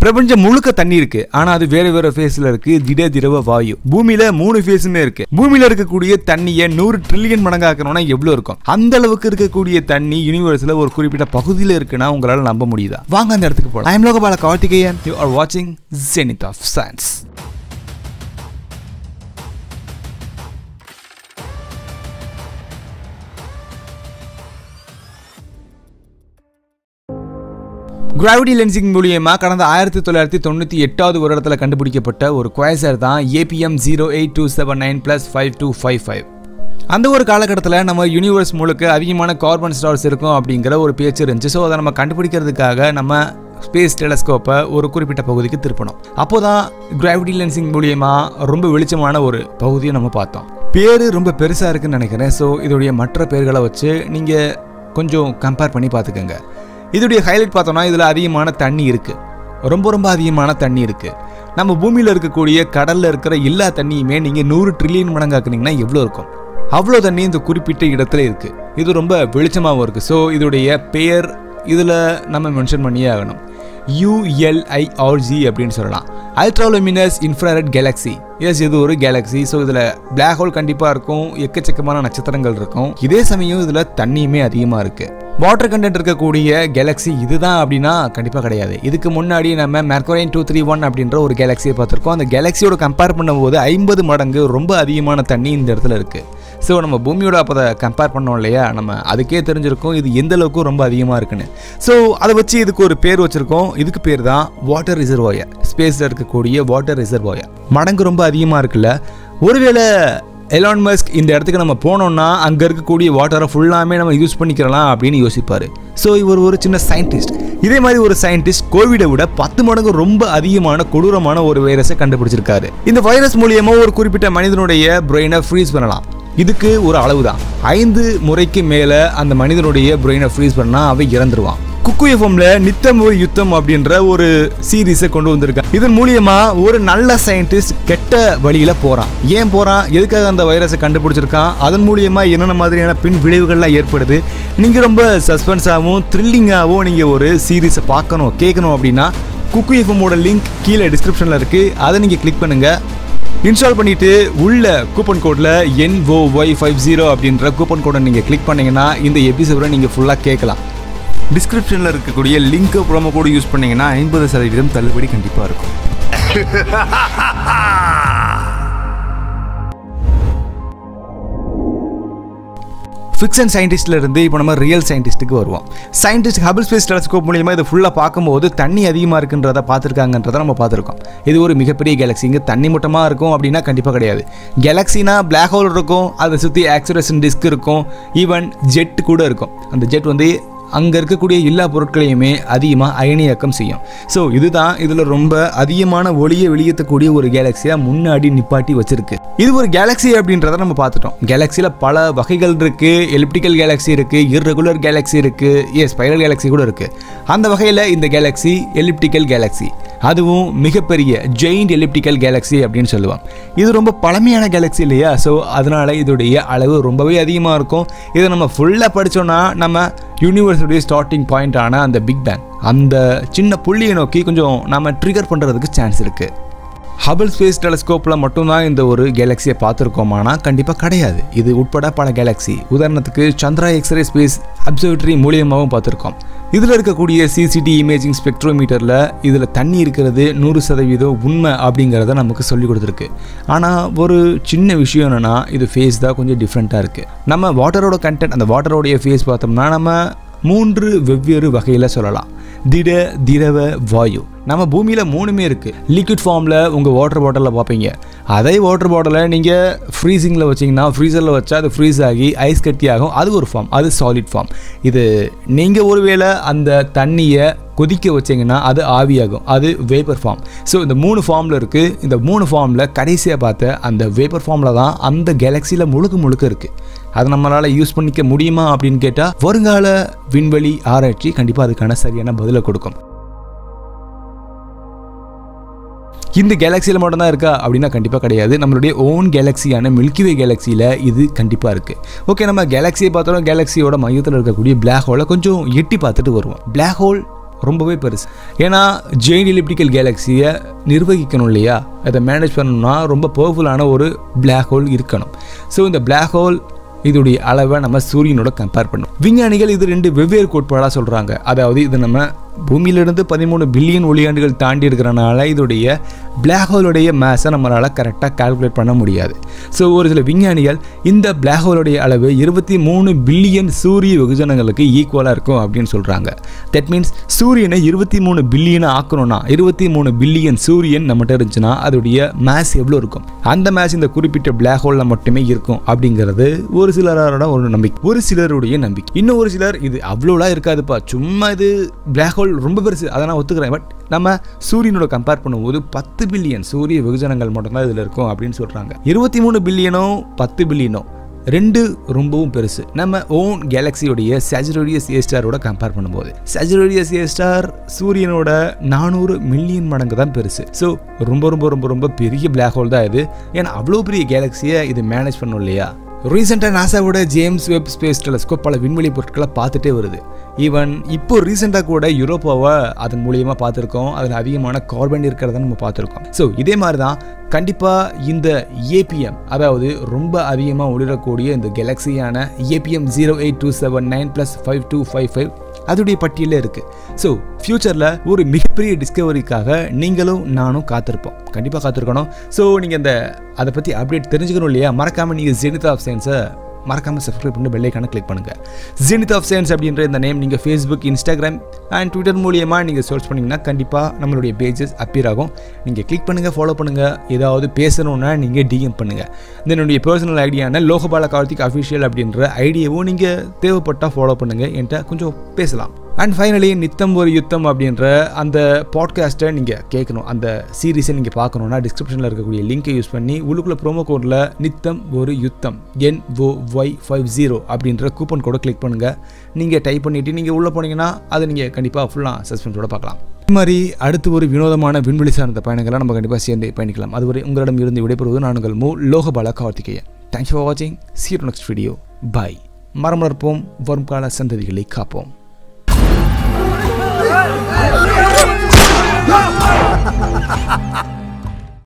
பிரபஞ்சம் முழுக்க தண்ணி இருக்கு. ஆனா அது வேற வேற ஃபேஸ்ல இருக்கு. திட திரவ வாயு. பூமியில மூணு ஃபேஸுமே இருக்கு. பூமியில இருக்கக்கூடிய தண்ணியை நூறு ட்ரில்லியன் மடங்காக்கணும்னா எவ்வளவு இருக்கும்? அந்த அளவுக்கு இருக்கக்கூடிய தண்ணி யூனிவர்ஸ்ல ஒரு குறிப்பிட்ட பகுதியில் இருக்குன்னா உங்களால நம்ப முடியுதா? வாங்க அந்த இடத்துக்கு போலாம். I'm Logapala Karthikeyan. You are வாட்சிங் zenith of science gravity lensing மூலியமா கடந்த ஆயிரத்தி தொள்ளாயிரத்தி தொண்ணூற்றி எட்டாவது வருடத்தில் கண்டுபிடிக்கப்பட்ட ஒரு குவாசர் தான் APM zero eight two seven nine plus five two five five அந்த ஒரு காலகட்டத்தில் நம்ம யூனிவர்ஸ் முழுக்க அதிகமான கார்பன் ஸ்டார்ஸ் இருக்கும் அப்படிங்கிற ஒரு பேச்சு இருந்துச்சு. ஸோ அதை நம்ம கண்டுபிடிக்கிறதுக்காக நம்ம ஸ்பேஸ் டெலஸ்கோப்பை ஒரு குறிப்பிட்ட பகுதிக்கு திருப்பணும் அப்போ தான் கிராவிட்டி லென்சிங் மூலியமா ரொம்ப வெளிச்சமான ஒரு பகுதியை நம்ம பார்த்தோம். பேர் ரொம்ப பெருசாக இருக்குன்னு நினைக்கிறேன். ஸோ இதோடைய மற்ற பேர்களை வச்சு நீங்கள் கொஞ்சம் கம்பேர் பண்ணி பார்த்துக்கோங்க. இதோடைய ஹைலைட் பார்த்தோம்னா இதில் அதிகமான தண்ணி இருக்குது ரொம்ப ரொம்ப அதிகமான தண்ணி இருக்குது நம்ம பூமியில் இருக்கக்கூடிய கடலில் இருக்கிற எல்லா தண்ணியுமே நீங்கள் நூறு ட்ரில்லியன் மடங்காக்குனீங்கன்னா எவ்வளோ இருக்கும்? அவ்வளோ தண்ணி இந்த குறிப்பிட்ட இடத்துல இருக்குது இது ரொம்ப வெளிச்சமாகவும் இருக்குது ஸோ இதோடைய பெயர் இதில் நம்ம மென்ஷன் பண்ணியே ஆகணும். யூஎல்ஐஆர்ஜி அப்படின்னு சொல்லலாம். அல்ட்ராலுமினஸ் இன்ஃப்ராரெட் கேலக்ஸி எஸ் இது ஒரு கேலக்ஸி ஸோ இதில் பிளாக் ஹோல் கண்டிப்பாக இருக்கும். எக்கச்சக்கமான நட்சத்திரங்கள் இருக்கும். இதே சமயம் இதில் தண்ணியுமே அதிகமாக இருக்குது வாட்டர் கண்டென்ட் இருக்கக்கூடிய கேலக்ஸி இதுதான் அப்படின்னா கண்டிப்பாக கிடையாது. இதுக்கு முன்னாடி நம்ம மெர்கோரைன் டூ த்ரீ ஒன் அப்படின்ற ஒரு கேலக்ஸியை பார்த்துருக்கோம். அந்த கேலக்ஸியோட கம்பேர் பண்ணும்போது ஐம்பது மடங்கு ரொம்ப அதிகமான தண்ணி இந்த இடத்துல இருக்குது ஸோ நம்ம பூமியோட அப்போ அதை கம்பேர் பண்ணோம் இல்லையா? நம்ம அதுக்கே தெரிஞ்சிருக்கோம் இது எந்த அளவுக்கு ரொம்ப அதிகமாக இருக்குன்னு. ஸோ அதை வச்சு இதுக்கு ஒரு பேர் வச்சுருக்கோம். இதுக்கு பேர் தான் வாட்டர் ரிசர்வாயர் ஸ்பேஸில் இருக்கக்கூடிய வாட்டர் ரிசர்வாயர் மடங்கு ரொம்ப அதிகமாக இருக்குல்ல. ஒருவேளை எலான் மஸ்க் இந்த இடத்துக்கு நம்ம போனோம்னா அங்கே இருக்கக்கூடிய வாட்டரை ஃபுல்லாமே நம்ம யூஸ் பண்ணிக்கிறலாம் அப்படின்னு யோசிப்பார். ஸோ இவர் ஒரு சின்ன சயின்டிஸ்ட் இதே மாதிரி ஒரு சயின்டிஸ்ட் கோவிடை விட பத்து மடங்கு ரொம்ப அதிகமான கொடூரமான ஒரு வைரஸை கண்டுபிடிச்சிருக்காரு. இந்த வைரஸ் மூலியமா ஒரு குறிப்பிட்ட மனிதனுடைய பிரெயினை ஃப்ரீஸ் பண்ணலாம். இதுக்கு ஒரு அளவு தான் ஐந்து முறைக்கு மேலே அந்த மனிதனுடைய பிரெயினை ஃப்ரீஸ் பண்ணால் அவன் இறந்துருவான். குக்கு எஃப்எம்ல நித்தம் ஒரு யுத்தம் அப்படின்ற ஒரு சீரீஸை கொண்டு வந்திருக்கேன் இதன் மூலியமா ஒரு நல்ல சயின்டிஸ்ட் கெட்ட வழியில போறான். ஏன் போறான்? எதுக்காக அந்த வைரஸை கண்டுபிடிச்சிருக்கான்? அதன் மூலியமா என்னென்ன மாதிரியான பின் விளைவுகள்லாம் ஏற்படுது? நீங்க ரொம்ப சஸ்பென்ஸாகவும் த்ரில்லிங்காகவும் நீங்க ஒரு சீரீஸை பார்க்கணும் கேட்கணும் அப்படின்னா குக்கு எஃப்எம்மோட லிங்க் கீழே டிஸ்கிரிப்ஷனில் இருக்கு. அதை நீங்க கிளிக் பண்ணுங்க. இன்ஸ்டால் பண்ணிட்டு உள்ள coupon கோடில் N O Y five zero அப்படின்ற கூப்பன் கோடை நீங்கள் கிளிக் பண்ணீங்கன்னா இந்த எபிசோடை நீங்கள் ஃபுல்லாக கேட்கலாம். டிஸ்கிரிப்ஷனில் இருக்கக்கூடிய லிங்க் ப்ரோமோ கோடு யூஸ் பண்ணீங்கன்னா ஐம்பது சதவீதம் தள்ளுபடி கண்டிப்பாக இருக்கும். ஃபிக்ஷன் சயின்டிஸ்ட்ல இருந்து இப்போ நம்ம ரியல் சயின்டிஸ்ட்டுக்கு வருவோம். சயின்டிஸ்ட் ஹபிள் ஸ்பேஸ் டெலஸ்கோப் மூலியமாக இதை ஃபுல்லாக பார்க்கும்போது தண்ணி அதிகமாக இருக்குன்றத பார்த்துருக்காங்கன்றத நம்ம பார்த்துருக்கோம். இது ஒரு மிகப்பெரிய கேலக்ஸி இங்கே தண்ணி மூட்டமாக இருக்கும் அப்படின்னா கண்டிப்பாக கிடையாது. கேலக்ஸினா பிளாக் ஹோல் இருக்கும். அதை சுற்றி ஆக்சிடேஷன் டிஸ்க் இருக்கும். ஈவன் ஜெட் கூட இருக்கும். அந்த ஜெட் வந்து அங்கே இருக்கக்கூடிய எல்லா பொருட்களையுமே அதிகமாக அயனியாக்கம் செய்யும். ஸோ இதுதான் இதில் ரொம்ப அதிகமான ஒளியை வெளியேற்றக்கூடிய ஒரு கேலக்ஸியாக முன்னாடி நிப்பாட்டி வச்சிருக்கு. இது ஒரு கேலக்ஸி அப்படின்றத நம்ம பார்த்துட்டோம். கேலக்ஸியில் பல வகைகள் இருக்குது எலிப்டிக்கல் கேலக்ஸி இருக்குது இர்ரெகுலர் கேலக்ஸி இருக்குது ஏ ஸ்பைரல் கேலக்ஸி கூட இருக்குது அந்த வகையில் இந்த கேலக்ஸி எலிப்டிக்கல் கேலக்ஸி அதுவும் மிகப்பெரிய ஜெயிண்ட் எலிப்டிக்கல் கேலக்ஸி அப்படின்னு சொல்லுவோம் இது ரொம்ப பழமையான கேலக்ஸி இல்லையா? ஸோ அதனால இதோடைய அளவு ரொம்பவே அதிகமாக இருக்கும். இதை நம்ம ஃபுல்லாக படித்தோன்னா நம்ம யூனிவர்ஸ் யூனிவர்ஸுடைய ஸ்டார்டிங் பாயிண்டான அந்த பிக் பேங் அந்த சின்ன புள்ளியை நோக்கி கொஞ்சம் நம்ம ட்ரிகர் பண்ணுறதுக்கு சான்ஸ் இருக்குது ஹபிள் ஸ்பேஸ் டெலஸ்கோப்பில் மட்டும்தான் இந்த ஒரு கேலக்ஸியை பார்த்துருக்கோமானா கண்டிப்பாக கிடையாது. இது உட்பட பல கேலக்ஸி உதாரணத்துக்கு சந்திரா எக்ஸ்ரே ஸ்பேஸ் அப்சர்வேட்டரி மூலியமாகவும் பார்த்துருக்கோம். இதில் இருக்கக்கூடிய சிசிடி இமேஜிங் ஸ்பெக்ட்ரோமீட்டரில் இதில் தண்ணி இருக்கிறது நூறு சதவீதம் உண்மை அப்படிங்கிறத நமக்கு சொல்லி கொடுத்துருக்கு. ஆனால் ஒரு சின்ன விஷயம் என்னென்னா இது ஃபேஸ் தான் கொஞ்சம் டிஃப்ரெண்ட்டாக இருக்குது நம்ம வாட்டரோட கண்டென்ட் அந்த வாட்டரோடைய ஃபேஸ் பார்த்தோம்னா நம்ம மூன்று வெவ்வேறு வகையில் சொல்லலாம். திட திரவ வாயு. நம்ம பூமியில் மூணுமே இருக்குது லிக்விட் ஃபார்மில் உங்கள் வாட்டர் பாட்டிலில் பார்ப்பீங்க. அதே வாட்டர் பாட்டிலை நீங்கள் ஃப்ரீசிங்கில் வச்சிங்கன்னா ஃப்ரீசரில் வச்சா அது ஃப்ரீஸ் ஆகி ஐஸ் கட்டி ஆகும். அது ஒரு ஃபார்ம் அது சாலிட் ஃபார்ம் இது நீங்கள் ஒருவேளை அந்த தண்ணியை கொதிக்க வச்சிங்கன்னா அது ஆவியாகும். அது வேப்பர் ஃபார்ம் ஸோ இந்த மூணு ஃபார்மில் இருக்குது இந்த மூணு ஃபார்மில் கடைசியாக பார்த்த அந்த வேப்பர் ஃபார்மில் தான் அந்த கேலக்ஸியில் முழுக்க முழுக்க இருக்குது அதை நம்மளால் யூஸ் பண்ணிக்க முடியுமா அப்படின்னு கேட்டால் வருங்கால விண்வெளி ஆராய்ச்சி கண்டிப்பாக அதுக்கான சரியான பதிலை கொடுக்கும். இந்த கேலக்சியில் மட்டும்தான் இருக்கா? அப்படின்னா கண்டிப்பாக கிடையாது. நம்மளுடைய ஓன் கேலக்ஸியான மில்கிவே கேலக்சியில் இது கண்டிப்பாக இருக்குது ஓகே நம்ம கேலக்ஸியை பார்த்தோம் கேலக்ஸியோட மையத்தில் இருக்கக்கூடிய பிளாக் ஹோலை கொஞ்சம் எட்டி பார்த்துட்டு வருவோம். பிளாக் ஹோல் ரொம்பவே பெருசு. ஏன்னா ஜெயின் எலிப்டிக்கல் கேலக்ஸியை நிர்வகிக்கணும் இல்லையா? அதை மேனேஜ் பண்ணணும்னா ரொம்ப பவர்ஃபுல்லான ஒரு பிளாக் ஹோல் இருக்கணும். ஸோ இந்த பிளாக் ஹோல் இதோடைய அளவை நம்ம சூரியனோட கம்பேர் பண்ணணும். விஞ்ஞானிகள் இது ரெண்டு வெவ்வேறு கோட்பாடாக சொல்கிறாங்க அதாவது இது நம்ம பூமியிலிருந்து பதிமூணு பில்லியன் ஒளியாண்டுகள் தாண்டி இருக்கிறனால இதோடைய பிளாக் ஹோலுடைய மேஸை நம்மளால் கரெக்டாக கால்குலேட் பண்ண முடியாது. ஸோ ஒரு சில விஞ்ஞானிகள் இந்த பிளாக் ஹோலுடைய அளவு இருபத்தி மூணு பில்லியன் சூரிய வெகுஜனங்களுக்கு ஈக்குவலாக இருக்கும் அப்படின்னு சொல்கிறாங்க தட் மீன்ஸ் சூரியனை இருபத்தி மூணு பில்லியனை ஆக்கணும்னா இருபத்தி மூணு பில்லியன் சூரியன் நம்மகிட்ட இருந்துச்சுன்னா அதோடைய மேஸ் எவ்வளோ இருக்கும்? அந்த மேஸ் இந்த குறிப்பிட்ட பிளாக் ஹோலில் மட்டுமே இருக்கும் அப்படிங்கிறது ஒரு சிலரோட ஒரு நம்பிக்கை ஒரு சிலருடைய நம்பிக்கை. இன்னும் ஒரு சிலர் இது அவ்வளோலாம் இருக்காதுப்பா சும்மா இது பிளாக் ஹோல் ரொம்ப பெருசு அதை நான் ஒத்துக்கிறேன். பட் நம்ம சூரியனோட கம்பேர் பண்ணும்போது பத்து பில்லியன் சூரிய வெகுஜனங்கள் மட்டும்தான் இதில் இருக்கும் அப்படின்னு சொல்கிறாங்க இருபத்தி மூணு பில்லியனோ பத்து பில்லியனோ ரெண்டு ரொம்பவும் பெருசு. நம்ம ஓன் கேலக்சியோடைய சாஜரோடியஸ் ஏ ஸ்டாரோட கம்பேர் பண்ணும்போது. சாஜரோடியஸ் ஏ ஸ்டார் சூரியனோட நானூறு மில்லியன் மடங்கு தான் பெருசு. ஸோ ரொம்ப ரொம்ப ரொம்ப ரொம்ப பெரிய பிளாக் ஹோல் தான் இது. ஏன்னா அவ்வளோ பெரிய கேலக்சியை இது மேனேஜ் பண்ணும் இல்லையா? ரீசெண்டாக நாசாவோட ஜேம்ஸ் வெப் ஸ்பேஸ் டெலஸ்கோப் பல விண்வெளி பொருட்களை பார்த்துட்டே வருது. ஈவன் இப்போ ரீசெண்டாக கூட யூரோப்பாவை அதன் மூலியமாக பார்த்துருக்கோம். அதில் அதிகமான கார்பன் இருக்கிறத நம்ம பார்த்துருக்கோம். ஸோ இதே மாதிரி தான் கண்டிப்பாக இந்த ஏபிஎம் அதாவது ரொம்ப அதிகமாக ஒளிரக்கூடிய இந்த கெலக்ஸியான APM zero eight two seven nine plus five two five five அதோடைய பட்டியலில் இருக்குது ஸோ ஃப்யூச்சரில் ஒரு மிகப்பெரிய டிஸ்கவரிக்காக நீங்களும் நானும் காத்திருப்போம். கண்டிப்பாக காத்திருக்கணும். ஸோ நீங்கள் இந்த அதை பற்றி அப்டேட் தெரிஞ்சுக்கணும் இல்லையா? மறக்காமல் நீங்கள் ஜெனித் ஆஃப் சயின்ஸை மறக்காமல் சப்ஸ்கிரைப் பண்ணி பெல்லைக்கான கிளிக் பண்ணுங்கள் ஜெனித் ஆஃப் சயின்ஸ் அப்படின்ற இந்த நேம் நீங்கள் ஃபேஸ்புக் இன்ஸ்டாகிராம் அண்ட் ட்விட்டர் மூலியமாக நீங்கள் சர்ச் பண்ணிங்கன்னா கண்டிப்பாக நம்மளுடைய பேஜஸ் அப்பியர் ஆகும். நீங்கள் கிளிக் பண்ணுங்கள் ஃபாலோ பண்ணுங்கள் ஏதாவது பேசணுன்னா நீங்கள் டிஎம் பண்ணுங்கள் என்னுடைய பர்சனல் ஐடியான லோகபால கார்த்திக் அஃபிஷியல் அப்படின்ற ஐடியாவும் நீங்கள் தேவைப்பட்டால் ஃபாலோ பண்ணுங்கள் என்கிட்ட கொஞ்சம் பேசலாம். அண்ட் ஃபைனலி நித்தம் ஒரு யுத்தம் அப்படின்ற அந்த பாட்காஸ்ட்டை நீங்கள் கேட்கணும். அந்த சீரீஸை நீங்கள் பார்க்கணுன்னா டிஸ்கிரிப்ஷனில் இருக்கக்கூடிய லிங்கை யூஸ் பண்ணி உள்ளுக்குள்ள ப்ரோமோ கோடில் நித்தம் ஒரு யுத்தம் N O Y five zero அப்படின்ற கூப்பன் கோடை கிளிக் பண்ணுங்கள் நீங்கள் டைப் பண்ணிவிட்டு நீங்கள் உள்ளே போனீங்கன்னா அதை நீங்கள் கண்டிப்பாக ஃபுல்லாக சஸ்பென்ஸோடு பார்க்கலாம். இது மாதிரி அடுத்து ஒரு வினோதமான விண்வெளி சார்ந்த பயணங்களை நம்ம கண்டிப்பாக சேர்ந்து பயணிக்கலாம். அதுவரை உங்களிடம் இருந்து விடைபெறுவது நான் உங்கள் மூ. லோகபால கார்த்திகேயன். தேங்க்ஸ் ஃபார் வாட்சிங் சீரோ நெக்ஸ்ட் வீடியோ பாய் மரம் வளர்ப்போம் வரும் கால சந்ததிகளை காப்போம். 哈哈哈哈哈哈。